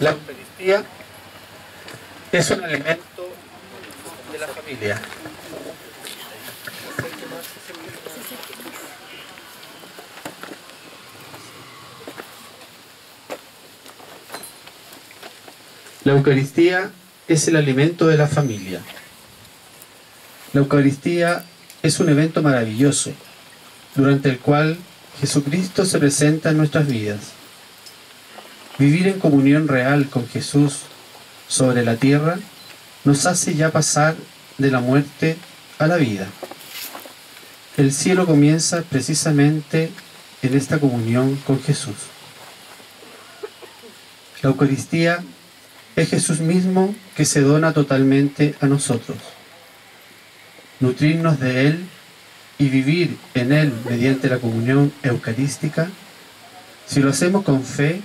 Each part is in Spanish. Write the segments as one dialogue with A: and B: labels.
A: La Eucaristía es un elemento de la familia. La Eucaristía es el alimento de la familia. La Eucaristía es un evento maravilloso, durante el cual Jesucristo se presenta en nuestras vidas. Vivir en comunión real con Jesús sobre la tierra nos hace ya pasar de la muerte a la vida. El cielo comienza precisamente en esta comunión con Jesús. La Eucaristía es Jesús mismo que se dona totalmente a nosotros. Nutrirnos de Él y vivir en Él mediante la comunión eucarística, si lo hacemos con fe,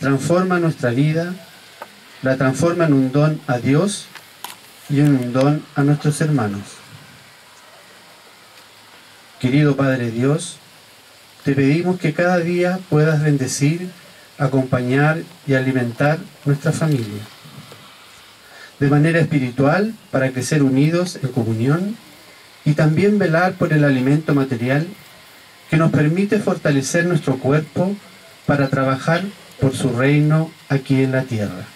A: transforma nuestra vida, la transforma en un don a Dios y en un don a nuestros hermanos. Querido Padre Dios, te pedimos que cada día puedas bendecir acompañar y alimentar nuestra familia. De manera espiritual, para crecer unidos en comunión y también velar por el alimento material que nos permite fortalecer nuestro cuerpo para trabajar por su reino aquí en la tierra.